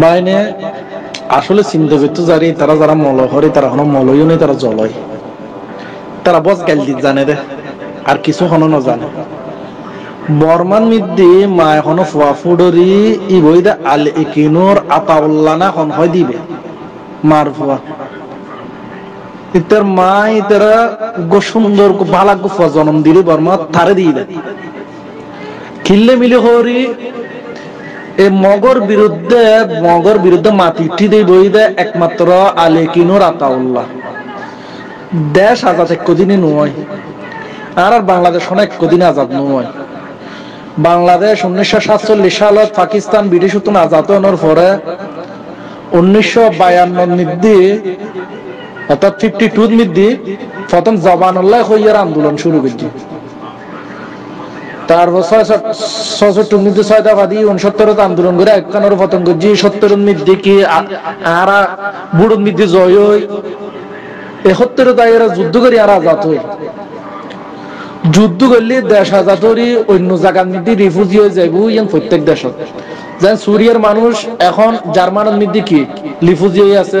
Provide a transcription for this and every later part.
বাইনে আসলে চিন্তা করতে জারি তারা যারা মল হরে তারা হনো মলইও নেই তারা জলয়। তারা বস গাল দিত জানে দে আর কিছু হনো না জানে বর্মান মিদ্দি মা এখনও ফুয়া ফুডরি ই বইদা আল ইকিনোর আতাউল্লাহ না হন হয় দিবে। মার ফুয়া। ইতার মা ইতারা গো সুন্দর ভালা গো ফুয়া জন্ম দিলে বর্মা তারে দিয়ে দেয় কিল্লে মিলে হরি এই মগর বিরুদ্ধে মগর বিরুদ্ধে মাতিটি দিয়ে বই দেয় একমাত্র আলেকিনুর আতাউল্লাহ দেশ আজাদ এক কদিনই নয়, আর আর বাংলাদেশ অনেক কদিন আজাদ নয়। বাংলাদেশ উনিশশো সাতচল্লিশ সালত পাকিস্তান ব্রিটিশ উত্তন আজাদ হওয়ার পরে উনিশশো বায়ান্ন নির্দি অর্থাৎ ফিফটি টু নির্দি প্রথম জবানুল্লাহ হইয়ার আন্দোলন শুরু করছি। তারপর ছয়ষট্টি মধ্যে ছয়টা বাদী উনসত্তরত আন্দোলন করে একখানোর পতঙ্গ জি সত্তর মধ্যে কি আর বুড়োর মধ্যে জয় হই এসত্তর তাইরা যুদ্ধ করি আর আজাদ হই যুদ্ধ করলে দেশ আজাদ হরি অন্য জায়গার মধ্যে রিফিউজি হয়ে যাইব প্রত্যেক দেশত। যেন সুরিয়ার মানুষ এখন জার্মানের মধ্যে কি? রিফিউজি হয়ে আছে।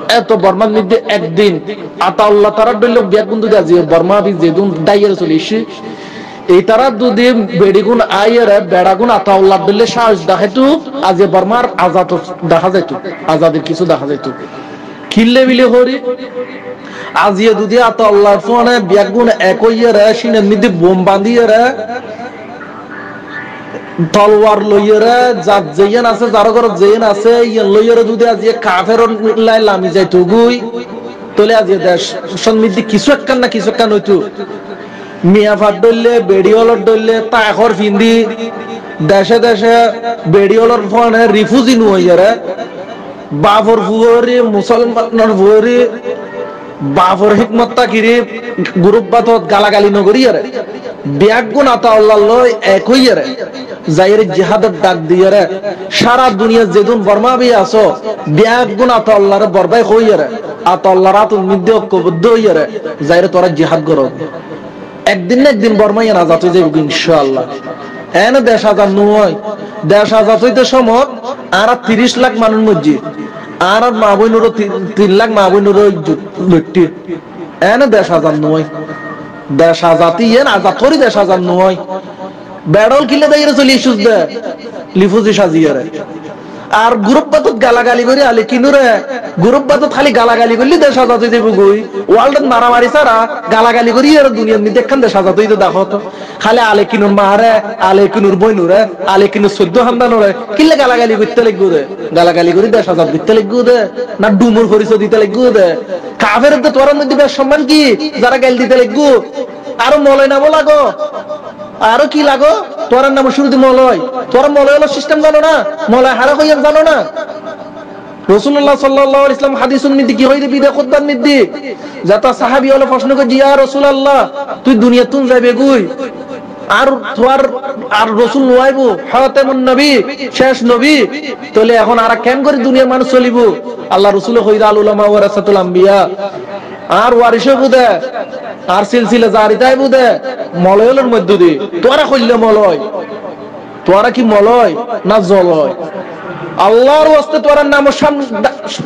এত বর্মার মধ্যে একদিন আতাল্লাহ তারা ডলে বিয়া কিন্তু আজি বর্মা বি যেদিন ডাইয়ার চলিছি এই তারা যদি বেড়িগুণ আইয়ারে বেড়াগুণ আতাউল্লাহ দিলে সাহস দেখাইতো আজ বর্মার আজাদ দেখা যাইতো, আজাদের কিছু দেখা যাইতো। খিল্লে বিলে হরি, আজিয়ে দুদি আতাউল্লাহ ফোনে বিয়াগুণ এক হইয়ারে, সিনের মধ্যে বোম বান্ধিয়ারে তলোয়ার লইয়ারে, যার যেয়েন আছে, যার ঘর যেয়েন আছে ইয়ে লইয়ারে যদি আজিয়ে কাফের লাই লামি যাইতো গুই তোলে আজিয়ে দেশ সন্মিদ্ধি কিছু একখান না কিছু একখান হইতো। মিয়া ফাট ডললে বেডিওলর ডললে তাখর ফিন্দি, দেশে দেশে বেডিওলর ফোনে রিফুজি নু হইয়ারে বাফর ফুয়রি, মুসলমানের ফুয়রি বাফর হিকমত তাকিরি গ্রুপ বাতত গালাগালি নগরি আরে। ব্যাগ গুণ আতা আল্লাহ লয় এক হইয়ারে যাইরে জিহাদের ডাক দিয়ারে সারা দুনিয়া যেদিন বর্মা বি আসো, ব্যাগ গুণ আতা আল্লাহরে বরবাই হইয়ারে আতা আল্লাহর আতুল মিদ্যে ঐক্যবদ্ধ হইয়ারে যাইরে তোরা জিহাদ করো। একদিন না একদিন বর্মাইয়া আজাদ হয়ে যাবে ইনশাআল্লাহ। এনে দেশ আজাদ নয়। দেশ আজাদ হইতে সময় আর তিরিশ লাখ মানুষ মসজিদ। আর মা বইনুরও তিন লাখ মা বইনুরো লুটটি এনে দেশ হাজার নয়। দেশ আজাতি এন আজাদ করি দেশ হাজার নয়। বেড়ল কিলে দাইরে চলি ইস্যুস দে। লিফুজি সাজিয়ারে আর গ্রুপ বাতত গালাগালি করে, আলে কিনুরে। গ্রুপ বাতত খালি গালাগালি করলি দেশ আজাদ হয়ে যাবে গই ওয়ার্ল্ড মারামারি ছাড়া গালাগালি করি আর দুনিয়ার মধ্যে একখান দেশ আজাদ হইতে দেখো তো। খালি আলে কিনুর মারে আলে কিনুর বইনুরে আলে কিনুর চোদ্দ হান্দানরে কিলে গালাগালি করতে লাগবো দে? গালাগালি করি দেশ আজাদ করতে লাগবো দে। না ডুমুর পরিচয় দিতে লাগবো দে। কাফের তো তোর বেশ সম্মান কি? যারা গাল দিতে লাগবো আরও মলয় নামো লাগো আরও কি লাগো? তোর নাম শুরুতে মলয়। তোর মলয় হলো সিস্টেম জানো না, মলয় হারা হইয়া জানো না। রসুল্লাহ সাল্লাহ ইসলাম কি নিদি? যাতা সাহাবি হলো প্রশ্ন রসুল আল্লাহ তুই দুনিয়া তুন যাইবে গুই আর আর রসুল নোয়াইব, হাতেমুন নবী, শেষ নবী, তাহলে এখন আর কেন করে দুনিয়ার মানুষ চলিব? আল্লাহ রসুল হইদা আল উলামা ওয়ারাসাতুল আম্বিয়া। আর ওয়ারিসে বুদে আর সিলসিলে জারিতাই বুদে মলয়লের মধ্য দিয়ে। তোরা কইলে মলয়? তোরা কি মলয় না জলয়? আল্লাহর ওয়াস্তে তোরা নাম সাম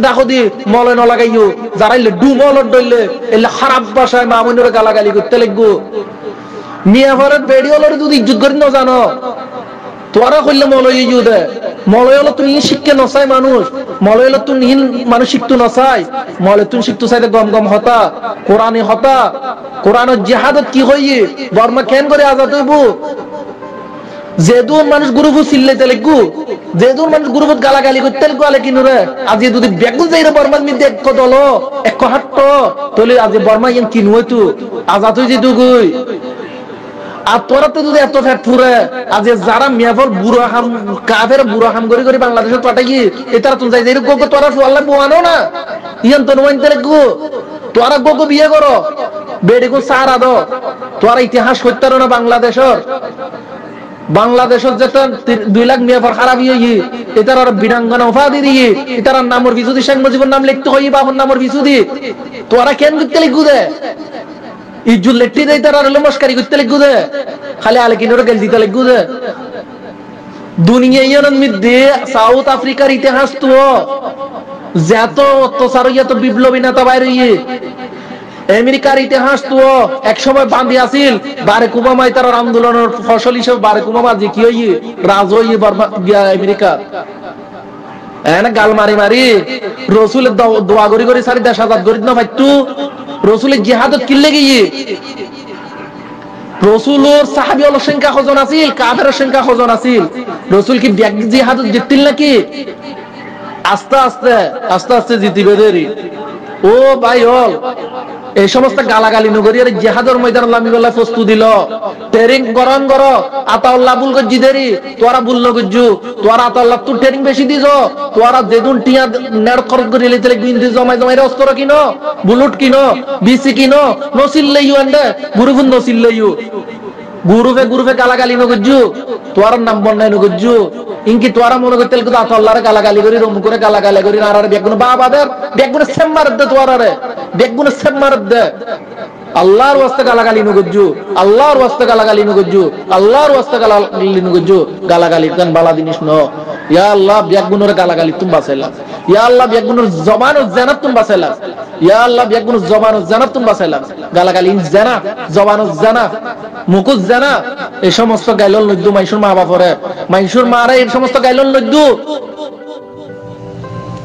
ডাকো দি, মলয় না লাগাইও যারা ইলে ডু মলর দইলে এলে খারাপ ভাষায় মামুনের গালাগালি করতে লাগবো। মিয়া ভরত বেড়িওলর যদি ইজ্জত করি না জানো তোরা কইলে মলয় ইউ দে মানুষ মলয় হলো তুমি মানুষ শিখতো গম গম বর্মা মানুষ গুরুবত গালাগালি করতে লাগবো আলে কিনু রে আজি যদি বেগুন যাইরে বর্মার মধ্যে এক দল, এক হাট্ট, তলে আজি বর্মা ইয়ান কিনু হইতো আজাদ হই গই আর তোরা তো যদি এত ফ্যাট ফুরে আজ যারা করি তোটা কি, এ তারা তুমি এরকম তোরা সোয়াল্লা বোয়ানো না? ইয়ান তো তোরা বিয়ে করো। সারা দো তোরা ইতিহাস করতে না বাংলাদেশের? বাংলাদেশের যেটা দুই লাখ মেয়ে খারাপ হয়ে এটার আর বীরাঙ্গনা উপাধি দিয়ে এটার নামর বিশুদি শেখ মুজিবুর নাম লিখতে হই বাবুর নামর বিশুদি তোরা কেন লিখতে লিখু দে? ইজ্জুল লেট্টি দেয় তারা মস্কারি করতে দে। খালি গেল দিতে দে। সাউথ আফ্রিকার ইতিহাস তো। যত অত্যাচার ইয়ে তো বিপ্লবী নেতা বাইরে আমেরিকার ইতিহাস তো। এক সময় বান্ধি আছিল বারে কুমামাই তার আন্দোলনের ফসল হিসেবে বারে কুমামা যে কি হই রাজ হই আমেরিকা। গাল মারি মারি, রসুলের দোয়া করি করি সারি দেশ আজাদ করি না ভাইটু। রসুলের জিহাদত কিনলে গিয়ে? রসুলোর সাহাবি হল সংখ্যা হজন আছিল কাদের সংখ্যা হজন আছিল। রসুল কি ব্যাগ জিহাদত জিতিল নাকি? আস্তে আস্তে আস্তে আস্তে জিতিবে দেরি। ও ভাই হল এই সমস্ত গালাগালি নগরী, আর জেহাদর ময়দান লামি বলা প্রস্তু দিল। ট্রেনিং গরম গর আতাউল্লাহ বুল গজ্জি দেরি তোরা বুল গজ্জু তোরা আতাউল্লাহ তুই ট্রেনিং বেশি দিছ তোরা যেদুন টিয়া নেড় খরচ করে লিতে বিন দিছ জমাই জমাই অস্ত্র কিনো, বুলুট কিনো, বিসি কিনো, নসিল লইউ এন্ডে গুরুফুন নসিল লইউ গুরুফে গুরুফে গালাগালি নগজ্জু তোর নাম বন্যায় নগজ্জু। ইনকি তোরা মনে করতে কিন্তু আতাল্লাহরে গালাগালি করি, রুম করে গালাগালি করি, আর বেগুন বাবাদের বেগুনে সেম মার দে তোরারে বেগুনে সেম মার দে। আল্লাহর ওয়াস্তে গালাগালি নগজ্জু আল্লাহর ওয়াস্তে গালাগালি নগজ্জু আল্লাহর ওয়াস্তে গালাগালি নগজ্জু গালাগালি কান বালা জিনিস ন। ইয়া আল্লাহ বেগুনের গালাগালি তুমি বাঁচাইলা ইয়া আল্লাহ বেগুনের জবান জানাত তুমি বাঁচাইলা ইয়া আল্লাহ বেগুনের জবান জানাত তুমি বাঁচাইলা গালাগালি জানা, জবান জানা মুকুজ জানা। এই সমস্ত গাইলন লদ্দু মাইশুর মা বাপরে। মাইশুর মারা এই সমস্ত গাইলন লদ্দু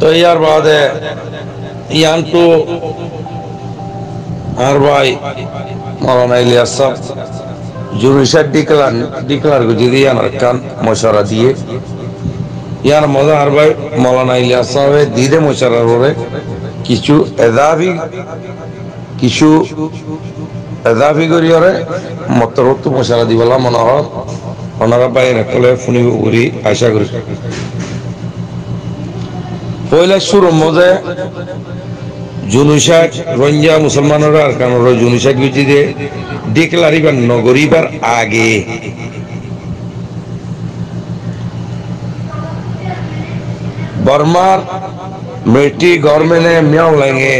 তো ইয়ার বাদে ইয়ান তো আর ভাই মৌলানা ইলিয়াস সাহেব জুরিশার ডিক্লার ডিক্লার করে, যদি ইয়ান কান মশারা দিয়ে। ইয়ার মজা আর ভাই মৌলানা ইলিয়াস সাহেব দিদে মশারার পরে কিছু এদাবি কিছু এদাবি করি ওরে মতরত্ব মশারা দিবলা মনে হয়। ওনারা বাইরে কলে ফুনি উড়ি আশা করি। পয়লা শুরু মজে জুনুসাক রঞ্জা মুসলমানরা আর কানোর জুনুসাক বিচিতে ডিক্লারিবার নগরীবার আগে। বর্মার মেটি গভর্নমেন্টে মিয়াও লাগে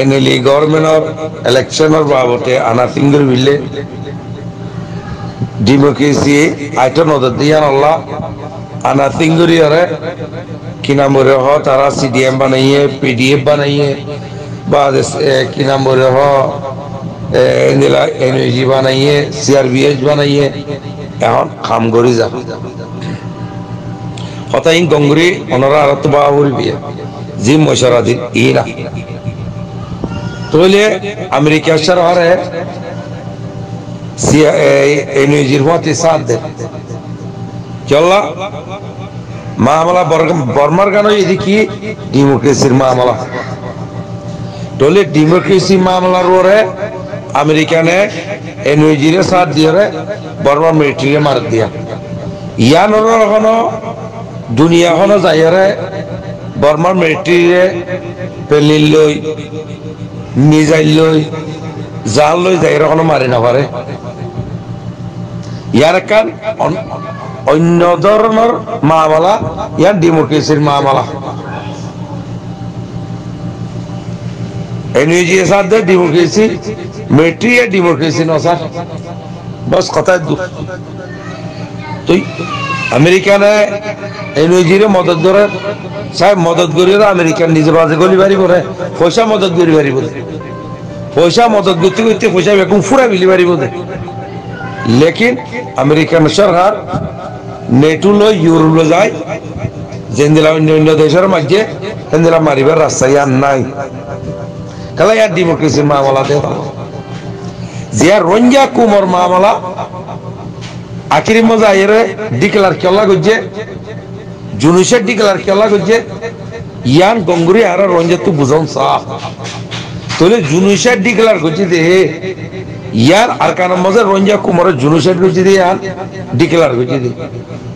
এনএলই গভর্নমেন্টর ইলেকশনের বাবতে আনা সিঙ্গুর বিলে। ডেমোক্রেসি আইটন আনা সিঙ্গুরিয়ারে কি নাম বলে হ, তারা সিডিএম বানাইয়ে, পিডিএফ বানাইয়ে, বা কি নাম বলে হ এনএজি বানাইয়ে, সিআরবিএস বানাইয়ে, এখন করি যা। হতা ইন গঙ্গুরি ওনারা আর তো বা উড়বি জি মশারা দিন ই না। তইলে আমেরিকা সরকারে এনএজির মতে সাথ দেয় চল্লা মামলা বর্মার গান এদিকে ডেমোক্রেসির মামলা। টলে ডেমোক্রেসি মামলার ওরে আমেরিকানে এনওজিরে সাথ দিয়ে বর্মার মিলিটারি মার দিয়া। ইয়ান এখনও, দুনিয়া এখনও যাইয়ারে বর্মার মিলিটারিরে পেলিল লই, মিজাইল লই, জাল লই যাইয়ারে এখনও মারি না পারে। ইয়ার কান অন্য ধরনের মামলা ইয়ার ডেমোক্রেসির মামলা। ডেমোক্রেসি ন মদত মদত আমেরিকান নিজে বাজে গলি বাড়ি করে। পয়সা মদত করি বাড়ি বোধ পয়সা মদত করতে করতে পয়সা বেকুম ফুরা বিলি বাড়ি বোধ লেকিন আমেরিকান সরকার নেটুলো ইউরোলো যায়। যেদিলা অন্য অন্য দেশের মাঝে সেদিলা মারিবার রাস্তা ইয়ার নাই। কালা ইয়ার ডেমোক্রেসির মামলা দে জিয়া রঞ্জা কুমর মামলা, আখিরি মজা এর ডিক্লার কেলা গজ্জে জুনুসের ডিক্লার কেলা গজ্জে ইয়ান গঙ্গুরি আর রঞ্জা তু বুঝন সাহ তোলে জুনুসের ডিক্লার গজ্জে দে ইয়ার আর কানের মাঝে রঞ্জা কুমারের জুনুসাইড গুজি দিয়ে আন ডিক্লার গুজি দিয়ে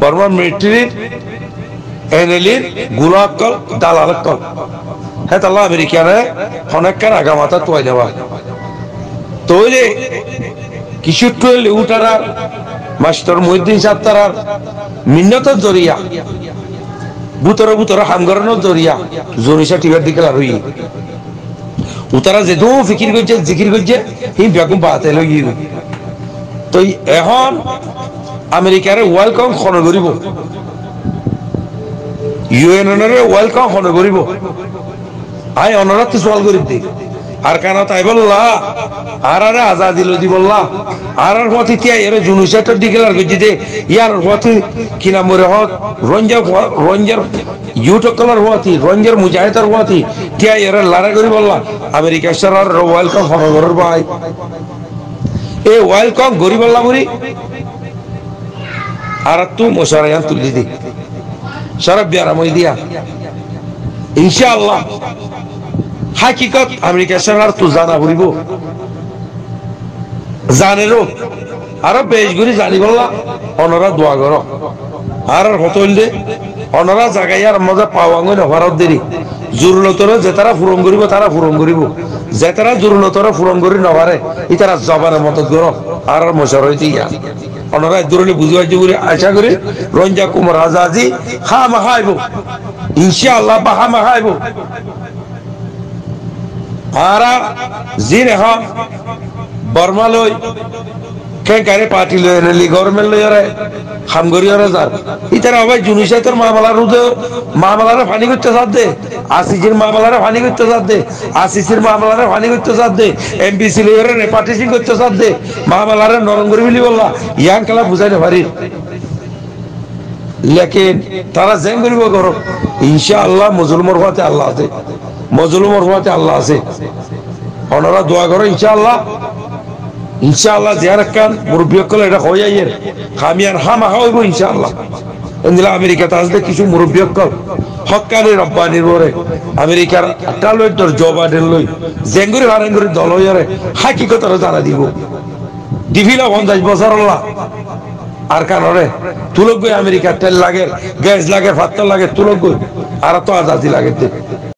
বর্মান মিলিটারির এনএলির গুলাকল দালালকল হ্যাঁ তাল্লা, আমেরিকানে অনেকখান আগামাতা তোয়াই দেওয়া তৈলে কিছু টুয়েল উঠারার মাস্টার মহিদ্দিন সাত্তারার মিন্নতর জরিয়া বুতর বুতর হামগরনের জরিয়া জরিসা টিকার দিকে লারুই উতারা যেদু ফিকির করছে, জিকির করছে হি বেগম বাতে লগি তো এখন আমেরিকার ওয়েলকাম খন করিব ইউএনএর ওয়েলকাম খন করিব আই অনরাত সোয়াল করিব দি। আর কেন তাই বললা আর আরে আজাদি লদি বললা আর আর পথে তিয়া এর জুনুসাইটর ডিক্লার করছি দে ইয়ার পথে কি নাম মরে হক? রঞ্জার রঞ্জার ইউটকলার হওয়াতি রঞ্জার মুজাহিদার হওয়াতি তিয়া এর লারা করি বললা আমেরিকা সরার ওয়েলকাম হনগরের ভাই এ ওয়েলকাম গরি বললা বুড়ি তু মশারায়ান তুলি দি সারা বিয়ারামই দিয়া। ইনশাআল্লাহ, হাকিকত আমেরিকা সরকার তো জানা ঘুরিব জানেরও। আরও বেশ ঘুরি জানি বললা, অনরা দোয়া কর। আর হতল দে অনরা জাগাই আর মজা পাওয়াঙ্গ নভারত দেরি। জুরলতর যে তারা পূরণ করিব, তারা পূরণ করিব। যে তারা জুরলতর পূরণ করি নভারে ই তারা জবানের মত কর। আর মশার হইতে ইয়া। অনরা দূরে বুঝি পাইছে বলে আশা করি রঞ্জা কুমার আজাদি হা মাহাইব। ইনশাআল্লাহ বাহা মাহাইব। আরা জিন হা বর্মা লই কে গাড়ি পার্টি লই এনে গভর্নমেন্ট লই আরে হামগরি আরে যার ইতারা ভাই জুনিসাই তোর মামলার রুদে মামলারে ফানি করতে দে। আসিসির মামলারে ফানি করতে দে। আসিসির মামলারে ফানি করতে চাপ দে। এমবিসি লই আরে রেপার্টিশন করতে দে। মামলারে নরম করি বলি বললা। ইয়াং খেলা বুঝাই না পারি লেকিন তারা জেং করিব করো ইনশাআল্লাহ মুসলমার হওয়াতে আল্লাহ আছে। মজলুমর হওয়াতে আল্লাহ আছে। ওনারা দোয়া করো ইনশাআল্লাহ। ইনশাআল্লাহ জিয়ার খান, মুরব্বী কল এটা হয়ে যাইয়ের খামিয়ার হামা হইব ইনশাআল্লাহ। এন্দিলা আমেরিকাতে কিছু মুরব্বী কল হকানি রব্বানির ওরে আমেরিকার আটালই তোর জবাডেন লই, জেঙ্গুরি দল হইয়ারে জানা দিব। দিভিলা পঞ্চাশ বছর আল্লাহ। আর তুলক গই আমেরিকার তেল লাগে, গ্যাস লাগে ফাত্তর লাগে, তুলক গই, আর তো আজাদি লাগে